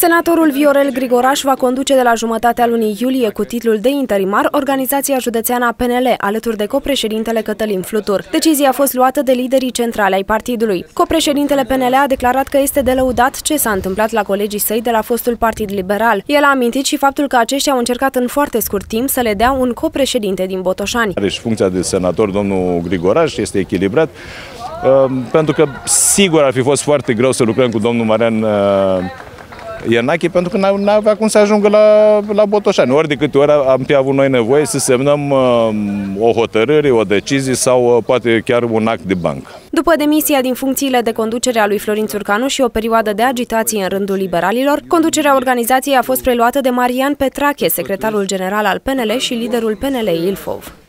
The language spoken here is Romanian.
Senatorul Viorel Grigoraș va conduce de la jumătatea lunii iulie cu titlul de interimar Organizația Județeană a PNL, alături de copreședintele Cătălin Flutur. Decizia a fost luată de liderii centrale ai partidului. Copreședintele PNL a declarat că este de lăudat ce s-a întâmplat la colegii săi de la fostul Partid Liberal. El a amintit și faptul că aceștia au încercat în foarte scurt timp să le dea un copreședinte din Botoșani. Are și funcția de senator, domnul Grigoraș, este echilibrat, uh, pentru că sigur ar fi fost foarte greu să lucrăm cu domnul Marian uh, Iernache pentru că nu avea cum să ajungă la, la Botoșani. Ori de câte ori am fi avut noi nevoie să semnăm uh, o hotărâre, o decizie sau uh, poate chiar un act de bancă. După demisia din funcțiile de conducere a lui Florin Țurcanu și o perioadă de agitație în rândul liberalilor, conducerea organizației a fost preluată de Marian Petrache, secretarul general al PNL și liderul PNL Ilfov.